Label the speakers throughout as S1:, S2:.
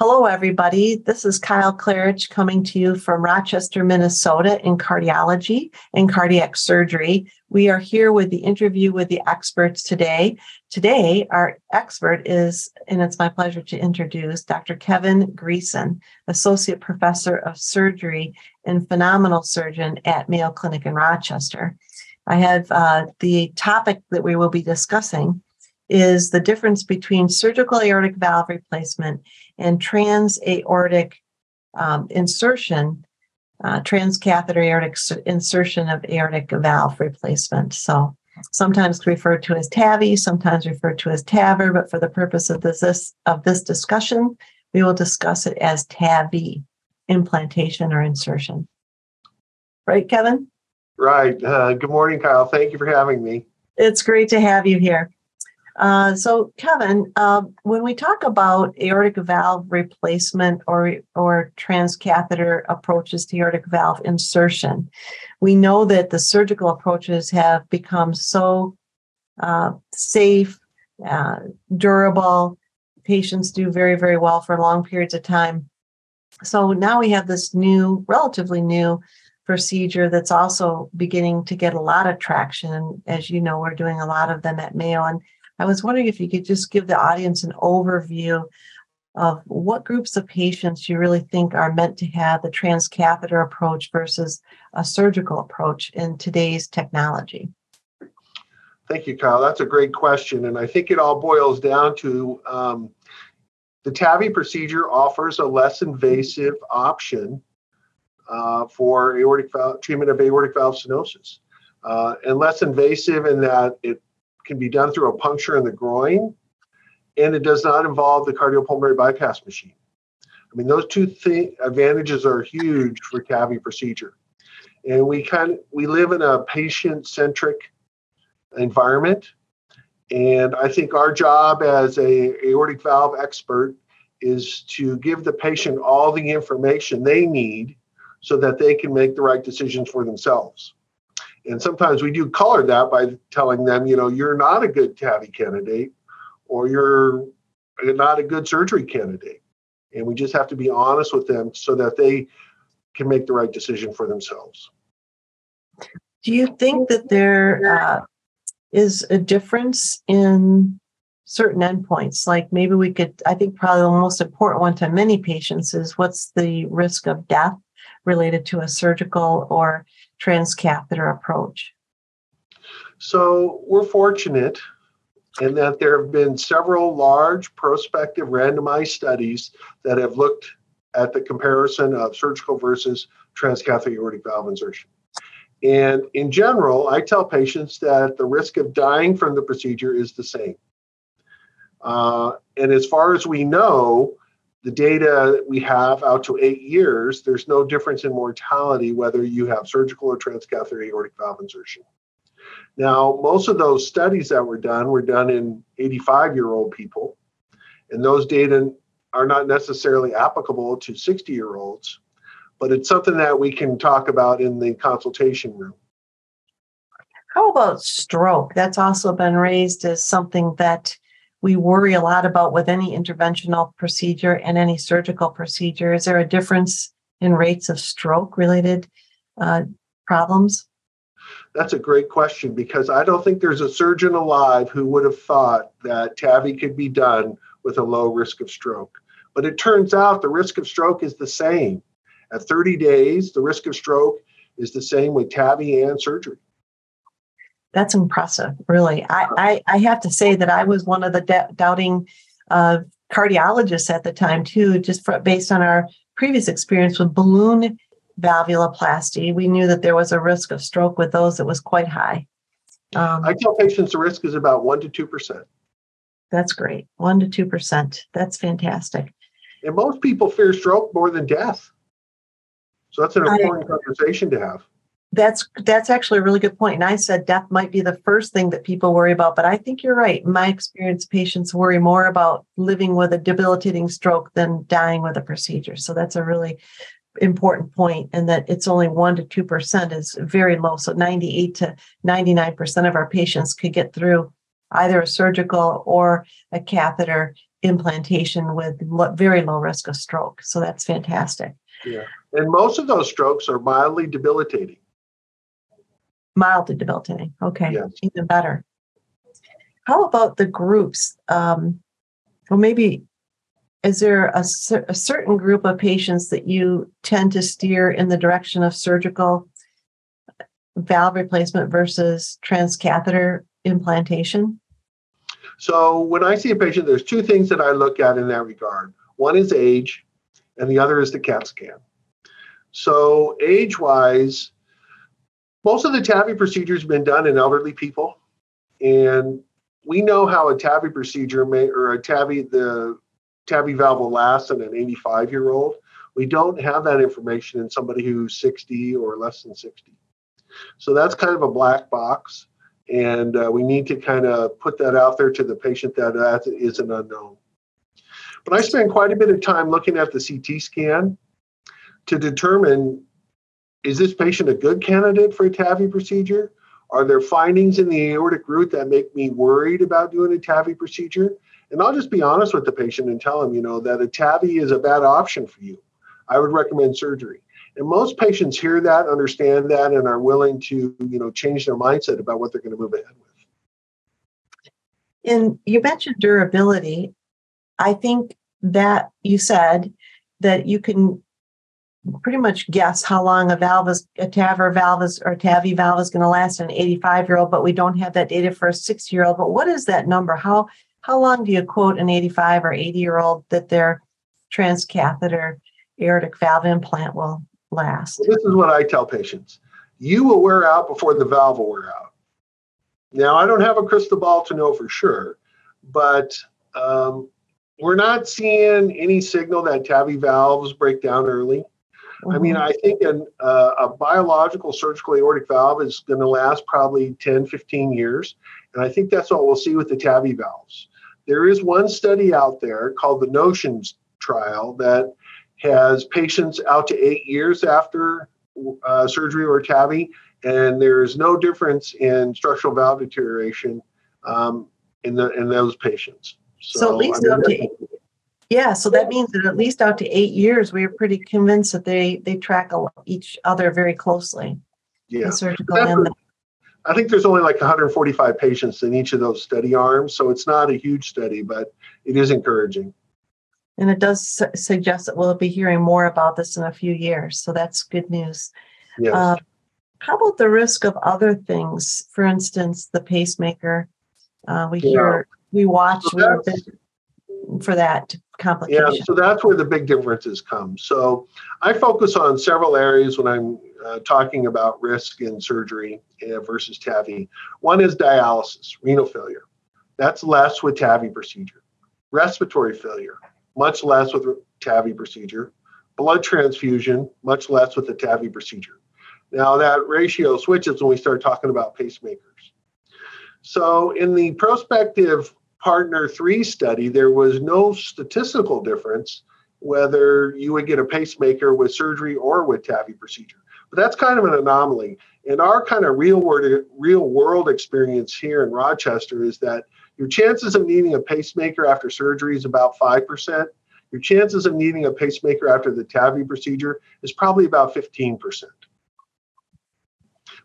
S1: Hello, everybody. This is Kyle Klarich coming to you from Rochester, Minnesota in cardiology and cardiac surgery. We are here with the interview with the experts today. Today, our expert is, and it's my pleasure to introduce Dr. Kevin Greason, Associate Professor of Surgery and Phenomenal Surgeon at Mayo Clinic in Rochester. I have uh, the topic that we will be discussing is the difference between surgical aortic valve replacement and transaortic um, insertion, uh, transcatheter aortic insertion of aortic valve replacement. So sometimes referred to as TAVI, sometimes referred to as TAVR, but for the purpose of this, this of this discussion, we will discuss it as TAVI, implantation or insertion. Right, Kevin?
S2: Right. Uh, good morning, Kyle. Thank you for having me.
S1: It's great to have you here. Uh, so, Kevin, uh, when we talk about aortic valve replacement or or transcatheter approaches to aortic valve insertion, we know that the surgical approaches have become so uh, safe, uh, durable. Patients do very, very well for long periods of time. So now we have this new, relatively new procedure that's also beginning to get a lot of traction. And as you know, we're doing a lot of them at Mayo. And I was wondering if you could just give the audience an overview of what groups of patients you really think are meant to have the transcatheter approach versus a surgical approach in today's technology.
S2: Thank you, Kyle. That's a great question. And I think it all boils down to um, the TAVI procedure offers a less invasive option uh, for aortic valve, treatment of aortic valve stenosis. Uh, and less invasive in that it can be done through a puncture in the groin, and it does not involve the cardiopulmonary bypass machine. I mean, those two th- advantages are huge for TAVI procedure. And we kind of, we live in a patient-centric environment. And I think our job as a aortic valve expert is to give the patient all the information they need so that they can make the right decisions for themselves. And sometimes we do color that by telling them, you know, you're not a good TAVI candidate or you're not a good surgery candidate. And we just have to be honest with them so that they can make the right decision for themselves.
S1: Do you think that there uh, is a difference in certain endpoints? Like maybe we could, I think probably the most important one to many patients is what's the risk of death related to a surgical or transcatheter approach?
S2: So we're fortunate in that there have been several large prospective randomized studies that have looked at the comparison of surgical versus transcatheter aortic valve insertion. And in general, I tell patients that the risk of dying from the procedure is the same. Uh, and as far as we know, the data that we have out to eight years, there's no difference in mortality whether you have surgical or transcatheter aortic valve insertion. Now, most of those studies that were done were done in 85 year old people, and those data are not necessarily applicable to 60 year olds, but it's something that we can talk about in the consultation room.
S1: How about stroke? That's also been raised as something that we worry a lot about with any interventional procedure and any surgical procedure. Is there a difference in rates of stroke related uh, problems?
S2: That's a great question because I don't think there's a surgeon alive who would have thought that TAVI could be done with a low risk of stroke. But it turns out the risk of stroke is the same. At 30 days, the risk of stroke is the same with TAVI and surgery
S1: that's impressive really. I, I, I have to say that i was one of the doubting uh, cardiologists at the time too just for, based on our previous experience with balloon valvuloplasty. We knew that there was a risk of stroke with those that was quite high.
S2: Um, i tell patients the risk is about 1 to 2%
S1: that's great. 1 to 2% that's fantastic.
S2: And most people fear stroke more than death. So that's an important I, conversation to have
S1: that's that's actually a really good point. And I said death might be the first thing that people worry about, but I think you're right. My experience, patients worry more about living with a debilitating stroke than dying with a procedure. So that's a really important point, and that it's only one to two percent is very low. So 98 to 99 percent of our patients could get through either a surgical or a catheter implantation with very low risk of stroke. So that's fantastic.
S2: Yeah. And most of those strokes are mildly debilitating.
S1: Mildly debilitating. Okay. Yes. Even better. How about the groups? Um, well, maybe is there a, a certain group of patients that you tend to steer in the direction of surgical valve replacement versus transcatheter implantation?
S2: So when I see a patient, there's two things that I look at in that regard. One is age, and the other is the CAT scan. So age-wise, most of the TAVI procedures have been done in elderly people, and we know how a TAVI procedure may or a TAVI the TAVI valve will last in an 85 year old. We don't have that information in somebody who's 60 or less than 60. So that's kind of a black box. And uh, we need to kind of put that out there to the patient that that is an unknown. But I spend quite a bit of time looking at the CT scan to determine is this patient a good candidate for a TAVI procedure? Are there findings in the aortic root that make me worried about doing a TAVI procedure? And I'll just be honest with the patient and tell them, you know, that a TAVI is a bad option for you. I would recommend surgery. And most patients hear that, understand that, and are willing to, you know, change their mindset about what they're going to move ahead with.
S1: And you mentioned durability. I think that you said that you can pretty much guess how long a valve is a TAVR valve is or TAVI valve is going to last an 85 year old, but we don't have that data for a 60 year old. But what is that number? How how long do you quote an 85 or 80 year old that their transcatheter aortic valve implant will last?
S2: This is what I tell patients. You will wear out before the valve will wear out. Now, I don't have a crystal ball to know for sure, but um, we're not seeing any signal that TAVI valves break down early. Mm-hmm. I mean, mm-hmm. I think an, uh, a biological surgical aortic valve is going to last probably 10, 15 years. And I think that's what we'll see with the TAVI valves. There is one study out there called the Notions trial that has patients out to eight years after uh, surgery or TAVI, and there's no difference in structural valve deterioration um, in the in those patients.
S1: So, so at least I mean, to eight, yeah, so that means that at least out to eight years, we are pretty convinced that they they track each other very closely.
S2: Yeah, the surgical and the- I think there's only like 145 patients in each of those study arms, so it's not a huge study, but it is encouraging.
S1: And it does su- suggest that we'll be hearing more about this in a few years. So that's good news.
S2: Yes. Uh,
S1: how about the risk of other things? For instance, the pacemaker. Uh, we yeah. hear, we watch so for that complication.
S2: Yeah, so that's where the big differences come. So I focus on several areas when I'm uh, talking about risk in surgery uh, versus TAVI. One is dialysis, renal failure. That's less with TAVI procedure. Respiratory failure, much less with TAVI procedure. Blood transfusion, much less with the TAVI procedure. Now that ratio switches when we start talking about pacemakers. So in the prospective partner three study, there was no statistical difference whether you would get a pacemaker with surgery or with TAVI procedure. But that's kind of an anomaly. And our kind of real world, real world experience here in Rochester is that your chances of needing a pacemaker after surgery is about 5%. Your chances of needing a pacemaker after the TAVI procedure is probably about 15%.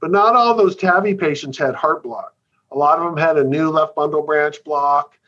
S2: But not all those TAVI patients had heart block. A lot of them had a new left bundle branch block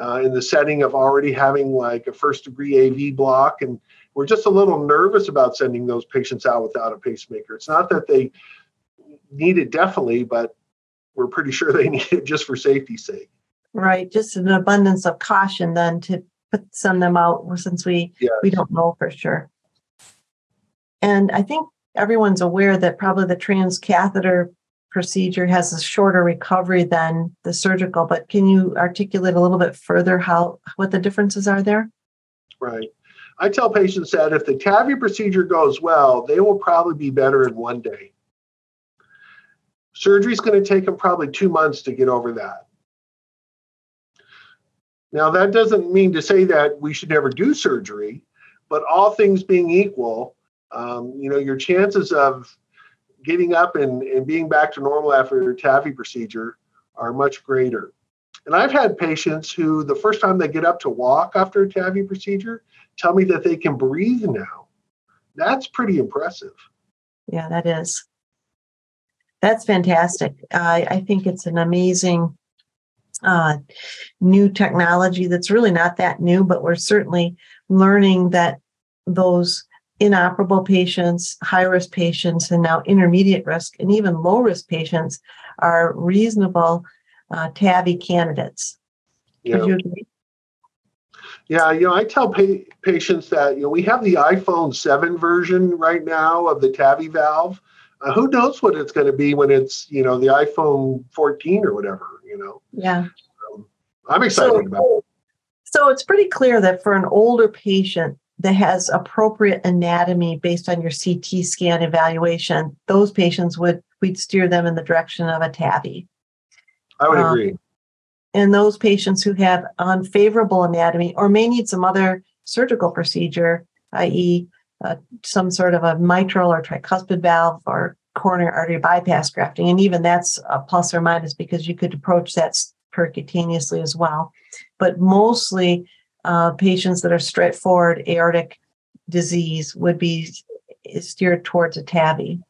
S2: uh, in the setting of already having like a first degree AV block. And we're just a little nervous about sending those patients out without a pacemaker. It's not that they need it definitely, but we're pretty sure they need it just for safety's sake.
S1: Right, just an abundance of caution then to put send them out since we yes. we don't know for sure. And I think everyone's aware that probably the transcatheter procedure has a shorter recovery than the surgical, but can you articulate a little bit further how what the differences are there?
S2: Right. I tell patients that if the TAVI procedure goes well, they will probably be better in one day. Surgery is going to take them probably two months to get over that. Now, that doesn't mean to say that we should never do surgery, but all things being equal, um, you know, your chances of getting up and, and being back to normal after a TAVI procedure are much greater. And I've had patients who, the first time they get up to walk after a TAVI procedure, tell me that they can breathe now. That's pretty impressive.
S1: Yeah, that is. That's fantastic. I, I think it's an amazing uh, new technology that's really not that new, but we're certainly learning that those inoperable patients, high risk patients, and now intermediate risk and even low risk patients are reasonable uh, TAVI candidates.
S2: Yeah. Would you agree? Yeah, you know, I tell pa- patients that you know we have the iPhone 7 version right now of the TAVI valve. Uh, who knows what it's going to be when it's you know the iPhone 14 or whatever, you know?
S1: Yeah.
S2: Um, I'm excited so, about it.
S1: So it's pretty clear that for an older patient that has appropriate anatomy based on your CT scan evaluation, those patients would we'd steer them in the direction of a TAVI.
S2: I would um, agree.
S1: And those patients who have unfavorable anatomy or may need some other surgical procedure, i.e., uh, some sort of a mitral or tricuspid valve or coronary artery bypass grafting, and even that's a plus or minus because you could approach that percutaneously as well. But mostly, uh, patients that are straightforward aortic disease would be steered towards a TAVI,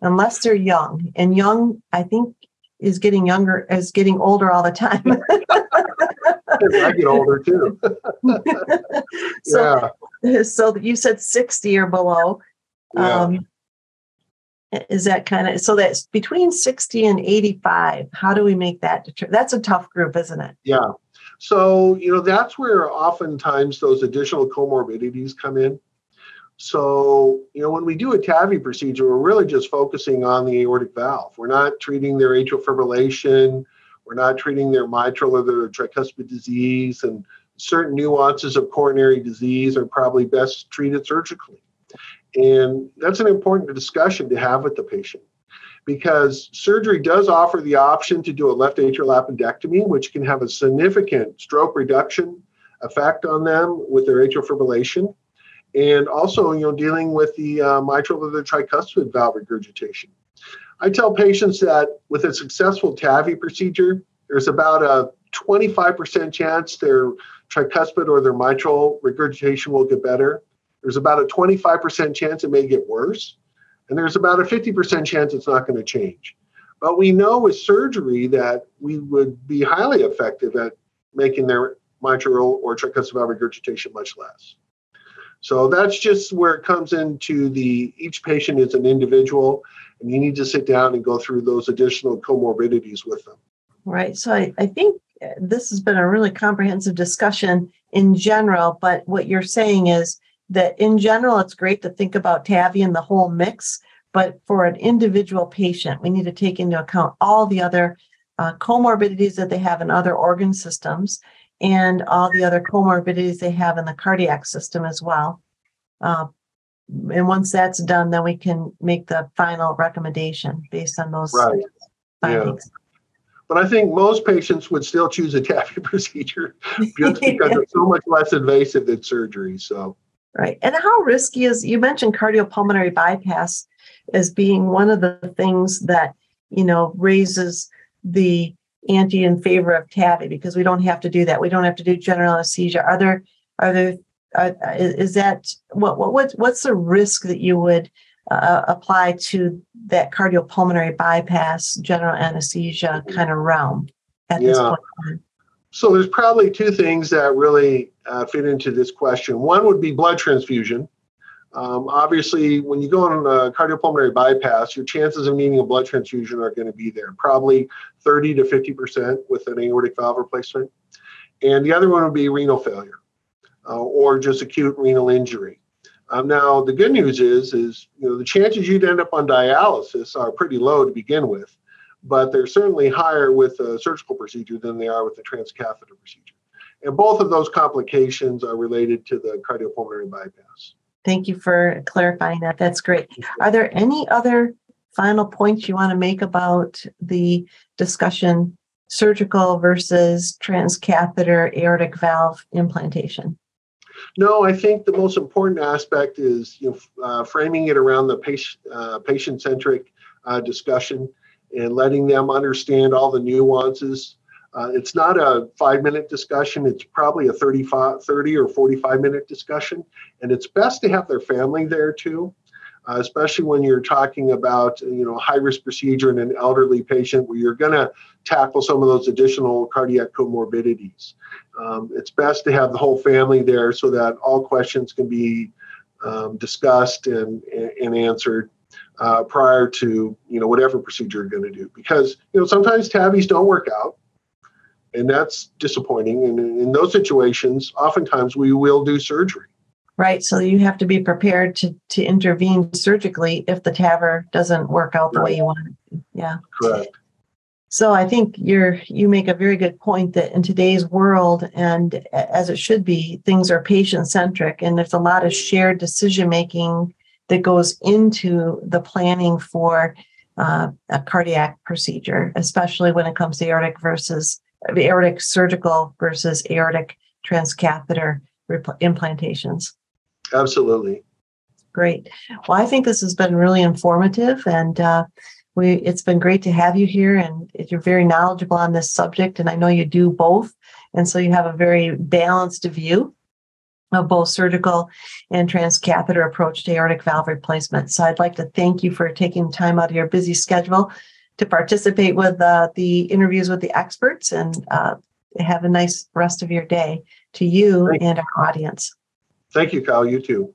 S1: unless they're young. And young, I think, is getting younger, is getting older all the time.
S2: I get older too.
S1: so, yeah. So you said 60 or below. Yeah. Um, is that kind of so that's between 60 and 85 how do we make that that's a tough group isn't it
S2: yeah so you know that's where oftentimes those additional comorbidities come in so, you know, when we do a TAVI procedure, we're really just focusing on the aortic valve. We're not treating their atrial fibrillation. We're not treating their mitral or their tricuspid disease. And certain nuances of coronary disease are probably best treated surgically. And that's an important discussion to have with the patient because surgery does offer the option to do a left atrial appendectomy, which can have a significant stroke reduction effect on them with their atrial fibrillation and also you know dealing with the uh, mitral or the tricuspid valve regurgitation. I tell patients that with a successful TAVI procedure, there's about a 25% chance their tricuspid or their mitral regurgitation will get better. There's about a 25% chance it may get worse. And there's about a 50% chance it's not going to change. But we know with surgery that we would be highly effective at making their mitral or tricuspid regurgitation much less. So that's just where it comes into the each patient is an individual, and you need to sit down and go through those additional comorbidities with them.
S1: Right. So I, I think uh, this has been a really comprehensive discussion in general, but what you're saying is that in general, it's great to think about TAVI and the whole mix, but for an individual patient, we need to take into account all the other uh, comorbidities that they have in other organ systems and all the other comorbidities they have in the cardiac system as well. Uh, and once that's done, then we can make the final recommendation based on those right. findings. Yeah.
S2: But I think most patients would still choose a TAVI procedure just because it's so much less invasive than surgery. So,
S1: right. And how risky is you mentioned cardiopulmonary bypass as being one of the things that you know raises the ante in favor of TAVI because we don't have to do that. We don't have to do general anesthesia. Are there are there uh, is that what what what's the risk that you would uh, apply to that cardiopulmonary bypass general anesthesia kind of realm at yeah. this point?
S2: So there's probably two things that really uh, fit into this question. One would be blood transfusion. Um, obviously, when you go on a cardiopulmonary bypass, your chances of needing a blood transfusion are going to be there, probably 30 to 50% with an aortic valve replacement. And the other one would be renal failure uh, or just acute renal injury. Um, now, the good news is, is you know the chances you'd end up on dialysis are pretty low to begin with, but they're certainly higher with a surgical procedure than they are with a transcatheter procedure. And both of those complications are related to the cardiopulmonary bypass.
S1: Thank you for clarifying that. That's great. Are there any other final points you want to make about the discussion surgical versus transcatheter aortic valve implantation?
S2: No, I think the most important aspect is you know uh, framing it around the patient uh, patient centric uh, discussion and letting them understand all the nuances. Uh, it's not a five minute discussion. It's probably a 35, 30 or 45 minute discussion. And it's best to have their family there too, uh, especially when you're talking about, you know, a high risk procedure in an elderly patient where you're going to tackle some of those additional cardiac comorbidities. Um, it's best to have the whole family there so that all questions can be um, discussed and, and answered uh, prior to you know whatever procedure you're going to do. Because you know sometimes TAVIs don't work out and that's disappointing. And in those situations oftentimes we will do surgery.
S1: Right so you have to be prepared to to intervene surgically if the TAVR doesn't work out the right. way you want it yeah.
S2: Correct.
S1: So I think you're you make a very good point that in today's world and as it should be, things are patient centric, and there's a lot of shared decision making that goes into the planning for uh, a cardiac procedure, especially when it comes to aortic versus aortic surgical versus aortic transcatheter implantations.
S2: Absolutely.
S1: Great. Well, I think this has been really informative, and uh, we it's been great to have you here and you're very knowledgeable on this subject and i know you do both and so you have a very balanced view of both surgical and transcatheter approach to aortic valve replacement. So i'd like to thank you for taking time out of your busy schedule to participate with uh, the interviews with the experts and uh, have a nice rest of your day to you and our audience.
S2: Thank you kyle. You too